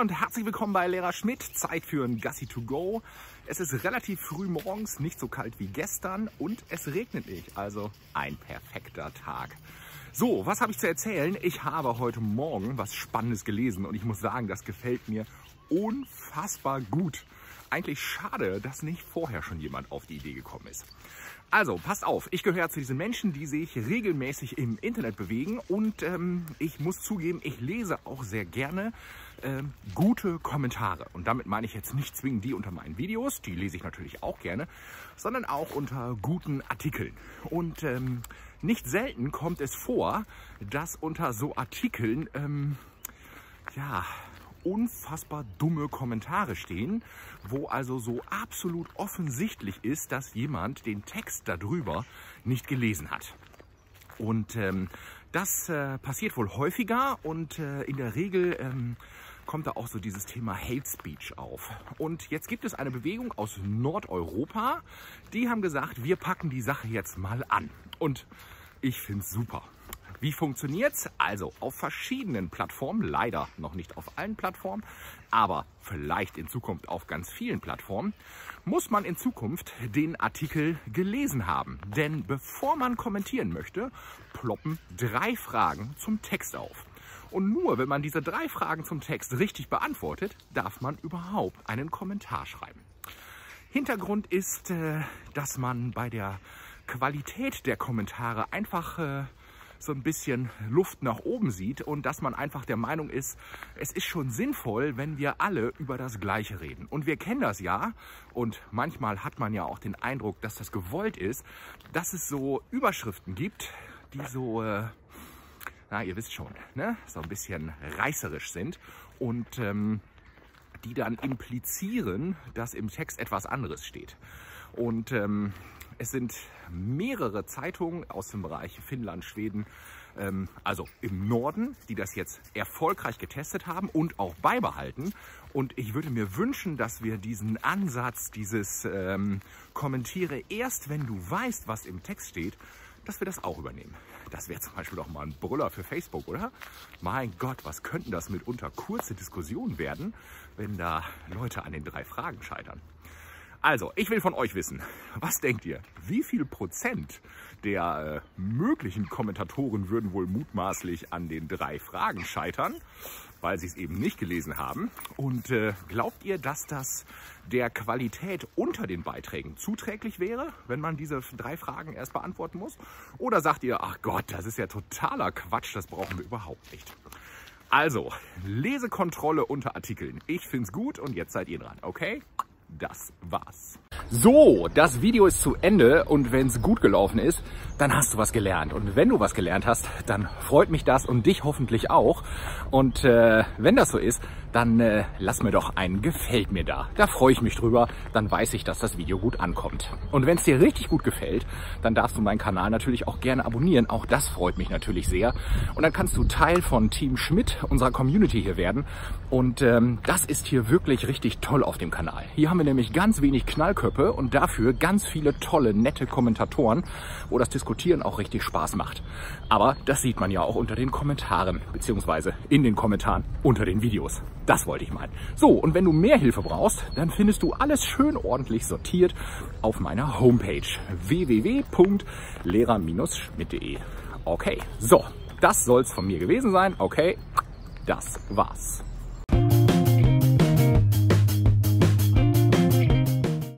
Und herzlich willkommen bei Lehrer Schmidt. Zeit für ein Gassi to go. Es ist relativ früh morgens, nicht so kalt wie gestern und es regnet nicht. Also ein perfekter Tag. So, was habe ich zu erzählen? Ich habe heute Morgen was Spannendes gelesen und ich muss sagen, das gefällt mir unfassbar gut. Eigentlich schade, dass nicht vorher schon jemand auf die Idee gekommen ist. Also, passt auf, ich gehöre zu diesen Menschen, die sich regelmäßig im Internet bewegen und ähm, ich muss zugeben, ich lese auch sehr gerne ähm, gute Kommentare. Und damit meine ich jetzt nicht zwingend die unter meinen Videos, die lese ich natürlich auch gerne, sondern auch unter guten Artikeln. Und ähm, nicht selten kommt es vor, dass unter so Artikeln, ähm, ja, unfassbar dumme Kommentare stehen, wo also so absolut offensichtlich ist, dass jemand den Text darüber nicht gelesen hat. Und ähm, das äh, passiert wohl häufiger und äh, in der Regel ähm, kommt da auch so dieses Thema Hate Speech auf. Und jetzt gibt es eine Bewegung aus Nordeuropa, die haben gesagt, wir packen die Sache jetzt mal an. Und ich finde es super. Wie funktioniert's? Also auf verschiedenen Plattformen, leider noch nicht auf allen Plattformen, aber vielleicht in Zukunft auf ganz vielen Plattformen, muss man in Zukunft den Artikel gelesen haben. Denn bevor man kommentieren möchte, ploppen drei Fragen zum Text auf. Und nur wenn man diese drei Fragen zum Text richtig beantwortet, darf man überhaupt einen Kommentar schreiben. Hintergrund ist, äh, dass man bei der Qualität der Kommentare einfach äh, so ein bisschen Luft nach oben sieht und dass man einfach der Meinung ist, es ist schon sinnvoll, wenn wir alle über das Gleiche reden. Und wir kennen das ja und manchmal hat man ja auch den Eindruck, dass das gewollt ist, dass es so Überschriften gibt, die so, äh, na ihr wisst schon, ne? so ein bisschen reißerisch sind und ähm, die dann implizieren, dass im Text etwas anderes steht. Und ähm, es sind mehrere Zeitungen aus dem Bereich Finnland, Schweden, ähm, also im Norden, die das jetzt erfolgreich getestet haben und auch beibehalten. Und ich würde mir wünschen, dass wir diesen Ansatz, dieses ähm, Kommentiere erst, wenn du weißt, was im Text steht, dass wir das auch übernehmen. Das wäre zum Beispiel doch mal ein Brüller für Facebook, oder? Mein Gott, was könnten das mitunter kurze Diskussionen werden, wenn da Leute an den drei Fragen scheitern? Also, ich will von euch wissen, was denkt ihr? Wie viel Prozent der äh, möglichen Kommentatoren würden wohl mutmaßlich an den drei Fragen scheitern, weil sie es eben nicht gelesen haben? Und äh, glaubt ihr, dass das der Qualität unter den Beiträgen zuträglich wäre, wenn man diese drei Fragen erst beantworten muss? Oder sagt ihr, ach Gott, das ist ja totaler Quatsch, das brauchen wir überhaupt nicht? Also, Lesekontrolle unter Artikeln. Ich find's gut und jetzt seid ihr dran, okay? Das war's. So, das Video ist zu Ende und wenn es gut gelaufen ist, dann hast du was gelernt. Und wenn du was gelernt hast, dann freut mich das und dich hoffentlich auch. Und äh, wenn das so ist, dann äh, lass mir doch ein Gefällt mir da. Da freue ich mich drüber, dann weiß ich, dass das Video gut ankommt. Und wenn es dir richtig gut gefällt, dann darfst du meinen Kanal natürlich auch gerne abonnieren. Auch das freut mich natürlich sehr. Und dann kannst du Teil von Team Schmidt, unserer Community hier werden. Und ähm, das ist hier wirklich richtig toll auf dem Kanal. Hier haben wir nämlich ganz wenig Knallköpfe und dafür ganz viele tolle, nette Kommentatoren, wo das Diskutieren auch richtig Spaß macht. Aber das sieht man ja auch unter den Kommentaren, beziehungsweise in den Kommentaren unter den Videos. Das wollte ich meinen. So, und wenn du mehr Hilfe brauchst, dann findest du alles schön ordentlich sortiert auf meiner Homepage www.lehrer-schmidt.de. Okay, so, das soll's von mir gewesen sein. Okay, das war's.